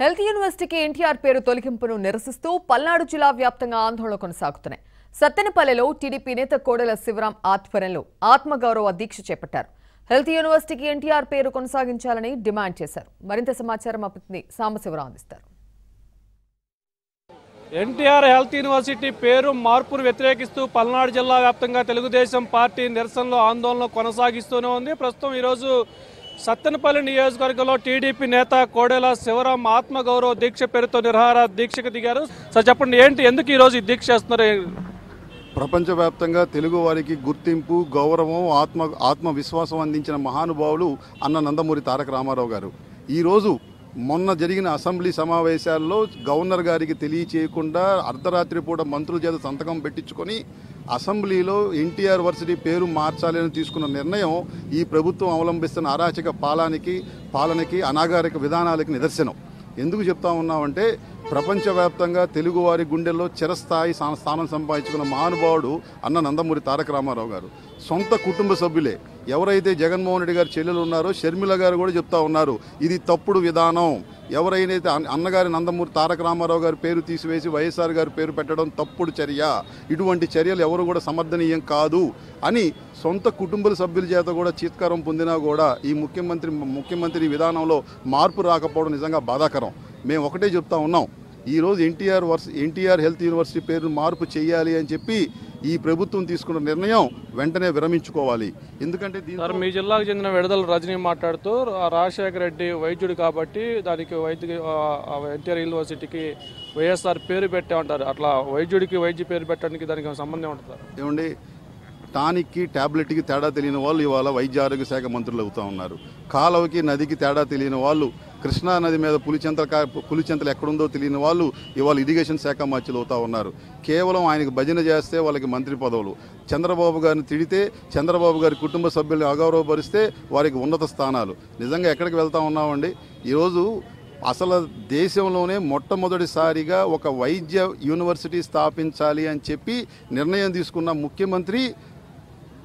Health యూనివర్సిటీకి ఎన్టీఆర్ పేరు తొలగింపును నిరసిస్తూ పల్నాడు జిల్లా వ్యాప్తంగా ఆందోళన కొనసాగుతున్నాయి. సత్తెనపల్లెలో టీడీపీ నేత కోడెల శివరాం ఆధ్వర్యంలో ఆత్మగౌరవ దీక్ష చేపట్టారు. హెల్త్ యూనివర్సిటీకి ఎన్టీఆర్ పేరు కొనసాగించాలని డిమాండ్ చేశారు. మరింత సమాచారం మా ప్రతినిధి సాంబశివరాం అందిస్తారు. ఎన్టీఆర్ హెల్త్ యూనివర్సిటీ పేరు మార్పును వ్యతిరేకిస్తూ పల్నాడు జిల్లా వ్యాప్తంగా తెలుగుదేశం పార్టీ నిరసనలో ఆందోళన కొనసాగిస్తూనే ఉంది. ప్రస్తుతం ఈరోజు సత్తెనపల్లి నియోజకవర్గంలో టీడీపీ నేత కోడెల శివరాం ఆత్మగౌరవ దీక్ష పేరుతో నిరహార దీక్షకు దిగారు. సార్ చెప్పండి ఏంటి ఎందుకు ఈరోజు ఈ దీక్ష చేస్తున్నారు? ప్రపంచవ్యాప్తంగా తెలుగు వారికి గుర్తింపు గౌరవం ఆత్మ ఆత్మవిశ్వాసం అందించిన మహానుభావులు అన్న నందమూరి తారక రామారావు గారు. ఈరోజు మొన్న జరిగిన అసెంబ్లీ సమావేశాల్లో గవర్నర్ గారికి తెలియచేయకుండా అర్ధరాత్రి పూట మంత్రుల చేత సంతకం పెట్టించుకొని అసెంబ్లీలో ఎన్టీఆర్ వర్సిటీ పేరు మార్చాలని తీసుకున్న నిర్ణయం ఈ ప్రభుత్వం అవలంబిస్తున్న అరాచక పాలనకి పాలనకి అనాగారిక విధానాలకి నిదర్శనం. ఎందుకు చెప్తా ఉన్నామంటే ప్రపంచవ్యాప్తంగా తెలుగువారి గుండెల్లో చిరస్థాయి స్థానం సంపాదించుకున్న మహానుభావుడు అన్న నందమూరి తారక రామారావు గారు. సొంత కుటుంబ సభ్యులే. ఎవరైతే జగన్మోహన్ రెడ్డి గారి చెల్లెలు ఉన్నారో షర్మిల గారు కూడా చెప్తా ఉన్నారు. ఇది తప్పుడు విధానం. ఎవరైనైతే అన్నగారి నందమూరి తారక రామారావు గారి పేరు తీసివేసి వైఎస్ఆర్ గారి పేరు పెట్టడం తప్పుడు చర్య. ఇటువంటి చర్యలు ఎవరు కూడా సమర్థనీయం కాదు అని సొంత కుటుంబ సభ్యుల చేత కూడా చీత్కారం పొందినా కూడా ఈ ముఖ్యమంత్రి ముఖ్యమంత్రి విధానంలో మార్పు రాకపోవడం నిజంగా బాధాకరం. మేము ఒకటే చెప్తా ఉన్నాం. ఈరోజు NTR versus NTR health university పేరు మార్పు చేయాలి అని చెప్పి ఈ ప్రభుత్వం తీసుకున్న నిర్ణయం వెంటనే విరమించుకోవాలి ఎందుకంటే సార్ మీ జిల్లాకు చెందిన విడుదల రజనీ మాట్లాడుతూ రాజశేఖర రెడ్డి వైద్యుడు కాబట్టి దానికి వైద్య ఎన్టీఆర్ యూనివర్సిటీకి వైఎస్ఆర్ పేరు పెట్టామంటారు అట్లా వైద్యుడికి వైద్య పేరు పెట్టడానికి దానికి సంబంధం ఉంటుంది? ఏమండి టానిక్కి ట్యాబ్లెట్కి తేడా తెలియని వాళ్ళు ఇవాళ వైద్య ఆరోగ్య శాఖ మంత్రులు అవుతా ఉన్నారు. కాలువకి నదికి తేడా తెలియని వాళ్ళు కృష్ణా నది మీద పులిచెంతల పులిచెంతలు ఎక్కడుందో తెలియని వాళ్ళు ఇవాళ ఇరిగేషన్ శాఖ మంత్రులు అవుతా ఉన్నారు. కేవలం ఆయనకు భజన చేస్తే వాళ్ళకి మంత్రి పదవులు. చంద్రబాబు గారిని తిడితే చంద్రబాబు గారి కుటుంబ సభ్యుల్ని అగౌరవపరిస్తే వారికి ఉన్నత స్థానాలు. నిజంగా ఎక్కడికి వెళ్తా ఉన్నామండి? ఈరోజు అసలు దేశంలోనే మొట్టమొదటిసారిగా ఒక వైద్య యూనివర్సిటీ స్థాపించాలి అని చెప్పి నిర్ణయం తీసుకున్న ముఖ్యమంత్రి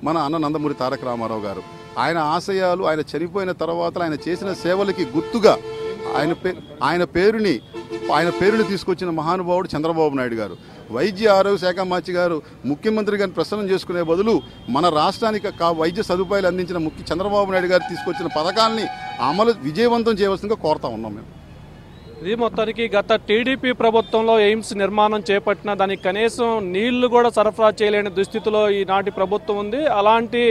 మన అన్న నందమూరి తారక రామారావు గారు. ఆయన ఆశయాలు ఆయన చనిపోయిన తర్వాత ఆయన చేసిన సేవలకి గుర్తుగా ఆయన పే ఆయన పేరుని ఆయన పేరుని తీసుకొచ్చిన మహానుభావుడు చంద్రబాబు నాయుడు గారు. వైద్య ఆరోగ్య శాఖ మంత్రి గారు ముఖ్యమంత్రి గారిని ప్రసన్నం చేసుకునే బదులు మన రాష్ట్రానికి కా వైద్య సదుపాయాలు అందించిన ముఖ్య చంద్రబాబు నాయుడు గారు తీసుకొచ్చిన పథకాల్ని అమలు విజయవంతం చేయవలసిందిగా కోరుతా ఉన్నాం మేము. ఇది మొత్తానికి గత టీడీపీ ప్రభుత్వంలో ఎయిమ్స్ నిర్మాణం చేపట్టిన దానికి కనీసం నీళ్ళు కూడా సరఫరా చేయలేని దుస్థితిలో ఈనాటి ప్రభుత్వం ఉంది. అలాంటి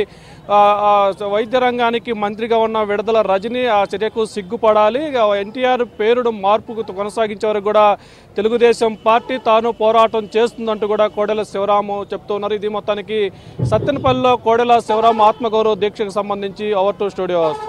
వైద్య రంగానికి మంత్రిగా ఉన్న విడుదల రజని ఆ చర్యకు సిగ్గుపడాలి. ఎన్టీఆర్ పేరును మార్పుకు కొనసాగించే వరకు కూడా తెలుగుదేశం పార్టీ తాను పోరాటం చేస్తుందంటూ కూడా కోడెల శివరాము చెప్తున్నారు ఇది మొత్తానికి సత్తెనపల్లిలో కోడెల శివరాము ఆత్మగౌరవ దీక్షకు సంబంధించి ఓవర్ టు స్టూడియోస్.